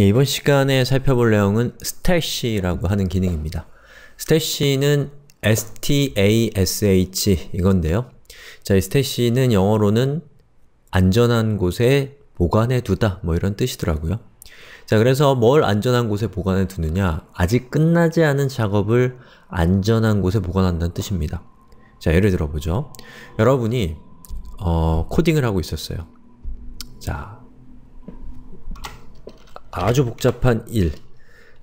예, 이번 시간에 살펴볼 내용은 stas라고 하는 기능입니다. stas는 stash 이건데요. 자, 이 stash는 영어로는 안전한 곳에 보관해 두다 뭐 이런 뜻이더라고요. 자, 그래서 뭘 안전한 곳에 보관해 두느냐 아직 끝나지 않은 작업을 안전한 곳에 보관한다는 뜻입니다. 자, 예를 들어 보죠. 여러분이 어, 코딩을 하고 있었어요. 자, 아주 복잡한 일,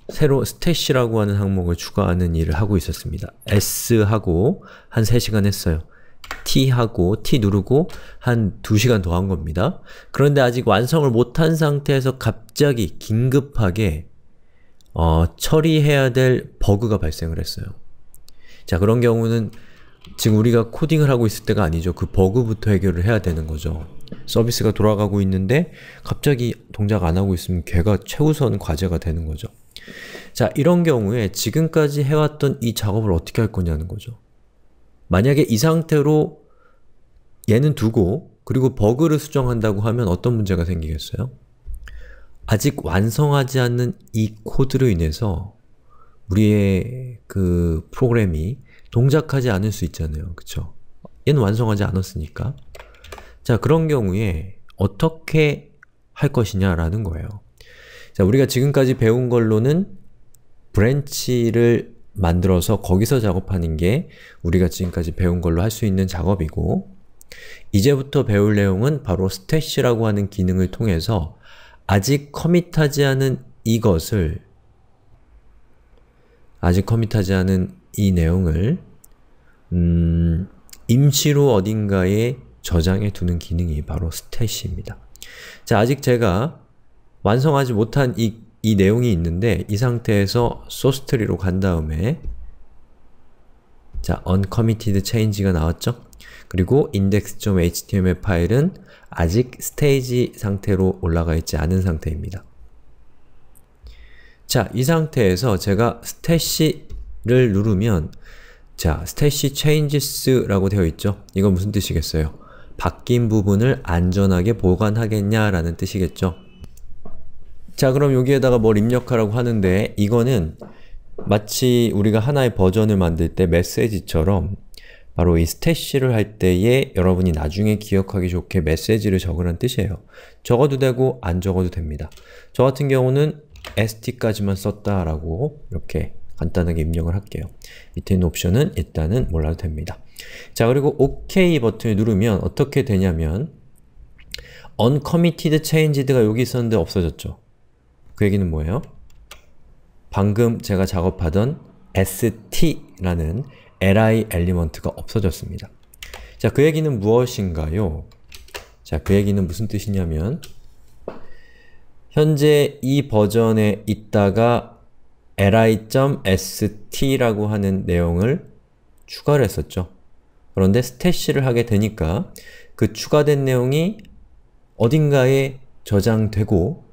새로 스태시라고 하는 항목을 추가하는 일을 하고 있었습니다. S하고 한 3시간 했어요. T하고 T 누르고 한 2시간 더 한 겁니다. 그런데 아직 완성을 못한 상태에서 갑자기 긴급하게 어, 처리해야 될 버그가 발생을 했어요. 자 그런 경우는 지금 우리가 코딩을 하고 있을 때가 아니죠. 그 버그부터 해결을 해야 되는 거죠. 서비스가 돌아가고 있는데 갑자기 동작 안 하고 있으면 걔가 최우선 과제가 되는 거죠. 자, 이런 경우에 지금까지 해왔던 이 작업을 어떻게 할 거냐는 거죠. 만약에 이 상태로 얘는 두고 그리고 버그를 수정한다고 하면 어떤 문제가 생기겠어요? 아직 완성하지 않는 이 코드로 인해서 우리의 그 프로그램이 동작하지 않을 수 있잖아요. 그쵸? 얘는 완성하지 않았으니까. 자, 그런 경우에 어떻게 할 것이냐라는 거예요. 자, 우리가 지금까지 배운 걸로는 branch를 만들어서 거기서 작업하는 게 우리가 지금까지 배운 걸로 할 수 있는 작업이고 이제부터 배울 내용은 바로 stash라고 하는 기능을 통해서 아직 commit하지 않은 이것을 아직 commit하지 않은 이 내용을 음, 임시로 어딘가에 저장해 두는 기능이 바로 stash입니다. 자, 아직 제가 완성하지 못한 이, 이 내용이 있는데 이 상태에서 SourceTree로 간 다음에 자, uncommitted change가 나왔죠? 그리고 index.html 파일은 아직 stage 상태로 올라가 있지 않은 상태입니다. 자, 이 상태에서 제가 stash 를 누르면 자, stash changes라고 되어 있죠? 이건 무슨 뜻이겠어요? 바뀐 부분을 안전하게 보관하겠냐라는 뜻이겠죠. 자 그럼 여기에다가 뭘 입력하라고 하는데 이거는 마치 우리가 하나의 버전을 만들 때 메시지처럼 바로 이 stash를 할 때에 여러분이 나중에 기억하기 좋게 메시지를 적으라는 뜻이에요. 적어도 되고 안 적어도 됩니다. 저 같은 경우는 st까지만 썼다라고 이렇게 간단하게 입력을 할게요. 밑에 있는 옵션은 일단은 몰라도 됩니다. 자 그리고 OK 버튼을 누르면 어떻게 되냐면 uncommitted changed가 여기 있었는데 없어졌죠. 그 얘기는 뭐예요? 방금 제가 작업하던 st라는 li 엘리먼트가 없어졌습니다. 자, 그 얘기는 무엇인가요? 자, 그 얘기는 무슨 뜻이냐면 현재 이 버전에 있다가 li.st라고 하는 내용을 추가를 했었죠. 그런데 스태시를 하게 되니까 그 추가된 내용이 어딘가에 저장되고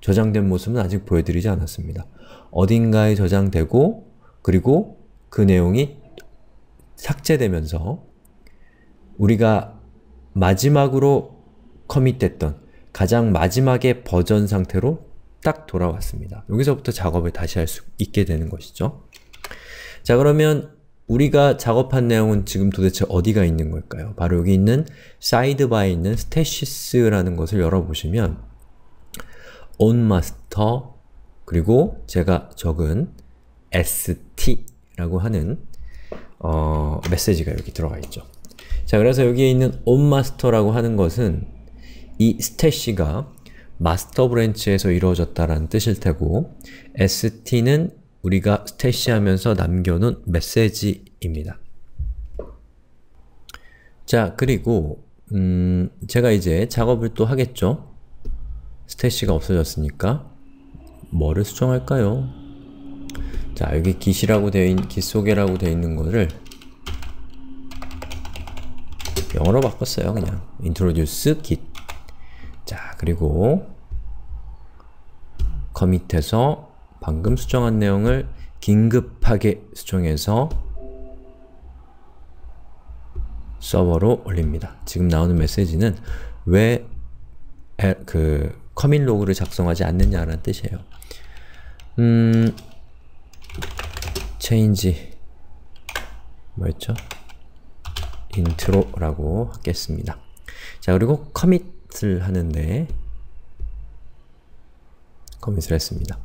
저장된 모습은 아직 보여드리지 않았습니다. 어딘가에 저장되고 그리고 그 내용이 삭제되면서 우리가 마지막으로 commit됐던 가장 마지막의 버전 상태로 딱 돌아왔습니다. 여기서부터 작업을 다시 할 수 있게 되는 것이죠. 자 그러면 우리가 작업한 내용은 지금 도대체 어디가 있는 걸까요? 바로 여기 있는 사이드바에 있는 stashes라는 것을 열어보시면 on master 그리고 제가 적은 st라고 하는 어, 메시지가 여기 들어가 있죠. 자, 그래서 여기에 있는 on master라고 하는 것은 이 stash가 master branch에서 이루어졌다라는 뜻일 테고 st는 우리가 stash하면서 남겨놓은 메시지입니다. 자, 그리고 음, 제가 이제 작업을 또 하겠죠? 스태시가 없어졌으니까 뭐를 수정할까요? 자, 여기 git이라고 되어 있는, git 소개라고 되어 있는 거를 영어로 바꿨어요, 그냥. introduce git. 자, 그리고 커밋해서 방금 수정한 내용을 긴급하게 수정해서 서버로 올립니다. 지금 나오는 메시지는 왜 그 커밋 로그를 작성하지 않느냐라는 뜻이에요. 음... change 뭐였죠? intro라고 하겠습니다. 자, 그리고 커밋을 하는데 커밋을 했습니다.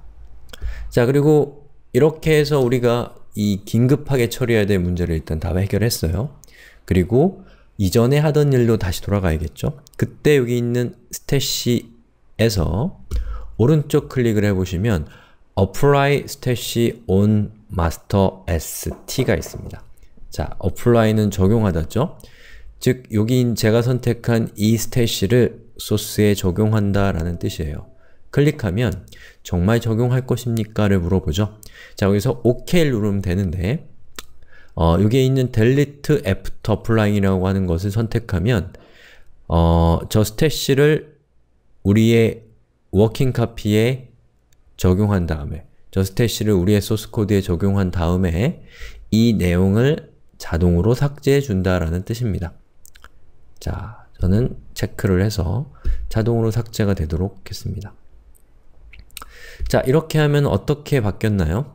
자, 그리고 이렇게 해서 우리가 이 긴급하게 처리해야 될 문제를 일단 다 해결했어요. 그리고 이전에 하던 일로 다시 돌아가야겠죠? 그때 여기 있는 스태시에서 오른쪽 클릭을 해보시면 apply stash on master st가 있습니다. 자, apply는 적용하다죠? 즉, 여기 제가 선택한 이 스태시를 소스에 적용한다 라는 뜻이에요. 클릭하면 정말 적용할 것입니까? 를 물어보죠. 자, 여기서 OK를 누르면 되는데 어, 여기에 있는 delete after applying이라고 하는 것을 선택하면 어, 저 stash를 우리의 working copy에 적용한 다음에 저 stash를 우리의 소스 코드에 적용한 다음에 이 내용을 자동으로 삭제해 준다라는 뜻입니다. 자, 저는 체크를 해서 자동으로 삭제가 되도록 했습니다. 자, 이렇게 하면 어떻게 바뀌었나요?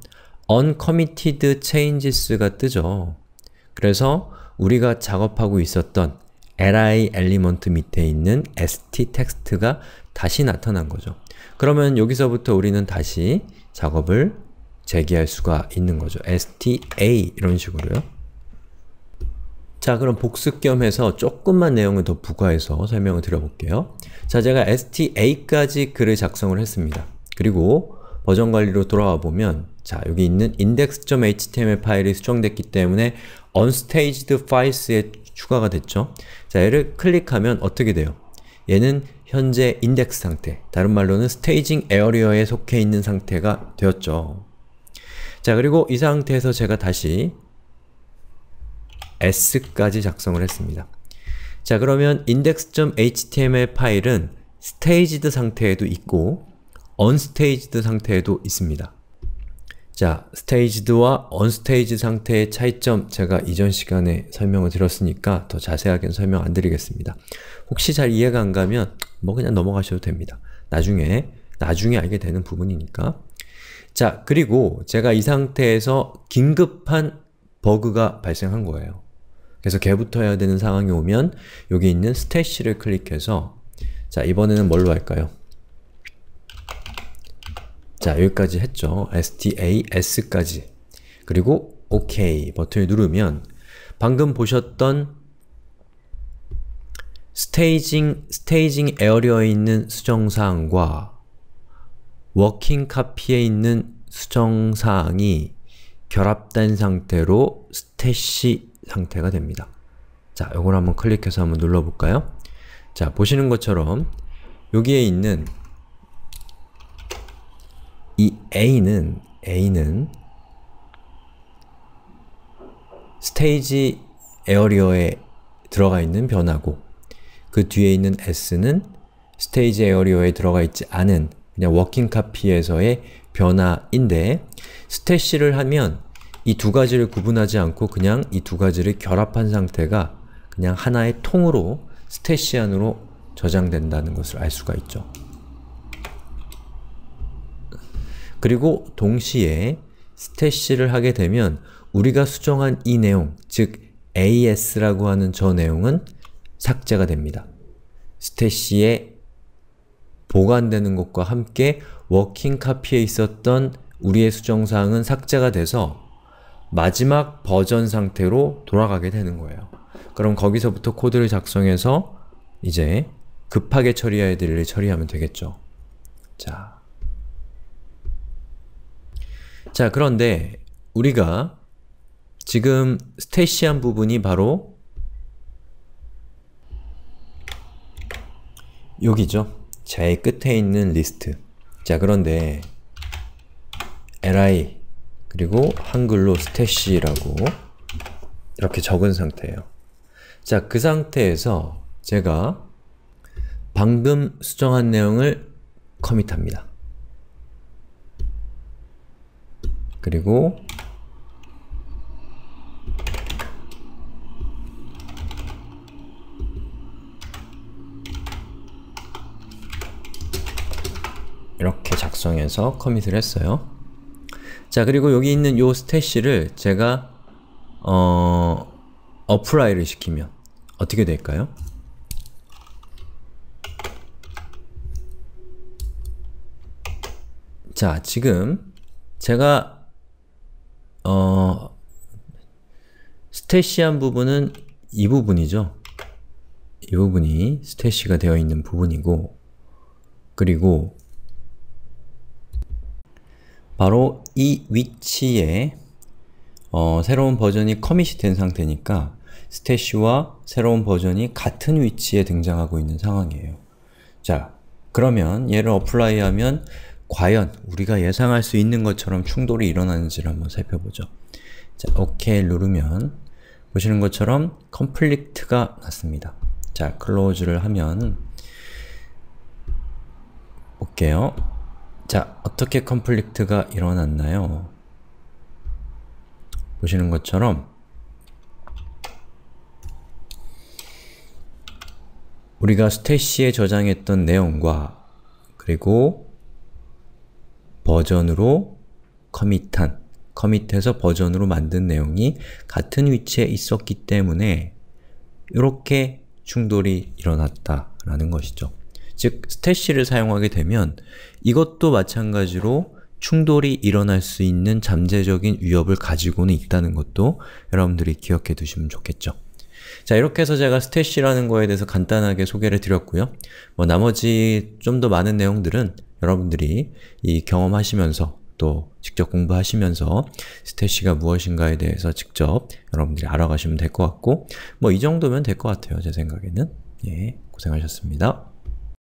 uncommitted changes가 뜨죠. 그래서 우리가 작업하고 있었던 li element 밑에 있는 st 텍스트가 다시 나타난 거죠. 그러면 여기서부터 우리는 다시 작업을 재개할 수가 있는 거죠. sta 이런 식으로요. 자 그럼 복습 겸 해서 조금만 내용을 더 부과해서 설명을 드려볼게요. 자 제가 sta까지 글을 작성을 했습니다. 그리고 버전 관리로 돌아와 보면 자 여기 있는 index.html 파일이 수정됐기 때문에 unstaged files에 추가가 됐죠. 자 얘를 클릭하면 어떻게 돼요? 얘는 현재 인덱스 상태, 다른 말로는 스테이징 에어리어에 속해 있는 상태가 되었죠. 자 그리고 이 상태에서 제가 다시 s까지 작성을 했습니다. 자 그러면 index.html 파일은 staged 상태에도 있고 unstaged 상태에도 있습니다. 자, staged와 unstaged 상태의 차이점 제가 이전 시간에 설명을 드렸으니까 더 자세하게는 설명 안 드리겠습니다. 혹시 잘 이해가 안 가면 뭐 그냥 넘어가셔도 됩니다. 나중에, 나중에 알게 되는 부분이니까. 자, 그리고 제가 이 상태에서 긴급한 버그가 발생한 거예요. 그래서 걔부터 해야 되는 상황이 오면 여기 있는 stash를 클릭해서 자, 이번에는 뭘로 할까요? 자, 여기까지 했죠. STA, S까지. 그리고 OK 버튼을 누르면 방금 보셨던 staging, staging area에 있는 수정사항과 working copy에 있는 수정사항이 결합된 상태로 stash 상태가 됩니다. 자, 요걸 한번 클릭해서 한번 눌러볼까요? 자, 보시는 것처럼 여기에 있는 이 A는 A는 stage area에 들어가 있는 변화고 그 뒤에 있는 S는 stage area에 들어가 있지 않은 그냥 working copy에서의 변화인데 스태시를 하면 이 두 가지를 구분하지 않고 그냥 이 두 가지를 결합한 상태가 그냥 하나의 통으로 스태시 안으로 저장된다는 것을 알 수가 있죠. 그리고 동시에 스태시를 하게 되면 우리가 수정한 이 내용, 즉 AS라고 하는 저 내용은 삭제가 됩니다. 스태시에 보관되는 것과 함께 working copy에 있었던 우리의 수정사항은 삭제가 돼서 마지막 버전 상태로 돌아가게 되는 거예요. 그럼 거기서부터 코드를 작성해서 이제 급하게 처리해야 될 일을 처리하면 되겠죠. 자, 자 그런데 우리가 지금 stash한 부분이 바로 여기죠. 제일 끝에 있는 리스트. 자 그런데 li 그리고 한글로 스태시라고 이렇게 적은 상태예요. 자, 그 상태에서 제가 방금 수정한 내용을 커밋합니다. 그리고 작성해서 commit을 했어요. 자, 그리고 여기 있는 요 stash를 제가 어, apply를 시키면 어떻게 될까요? 자, 지금 제가 어, stash한 부분은 이 부분이죠. 이 부분이 stash가 되어 있는 부분이고 그리고 바로 이 위치에 어, 새로운 버전이 commit이 된 상태니까 stash와 새로운 버전이 같은 위치에 등장하고 있는 상황이에요. 자, 그러면 얘를 apply 하면 과연 우리가 예상할 수 있는 것처럼 충돌이 일어나는지를 한번 살펴보죠. 자, OK 누르면 보시는 것처럼 complete가 났습니다. 자, 클로즈를 하면 볼게요. 자, 어떻게 컴플리트가 일어났나요? 보시는 것처럼 우리가 스테시에 저장했던 내용과 그리고 버전으로 커밋한, 커밋해서 버전으로 만든 내용이 같은 위치에 있었기 때문에 이렇게 충돌이 일어났다라는 것이죠. 즉, 스태시를 사용하게 되면 이것도 마찬가지로 충돌이 일어날 수 있는 잠재적인 위협을 가지고는 있다는 것도 여러분들이 기억해 두시면 좋겠죠. 자, 이렇게 해서 제가 스태시라는 거에 대해서 간단하게 소개를 드렸고요. 뭐 나머지 좀 더 많은 내용들은 여러분들이 이 경험하시면서 또 직접 공부하시면서 스태시가 무엇인가에 대해서 직접 여러분들이 알아가시면 될 것 같고 뭐 이 정도면 될 것 같아요. 제 생각에는. 예, 고생하셨습니다.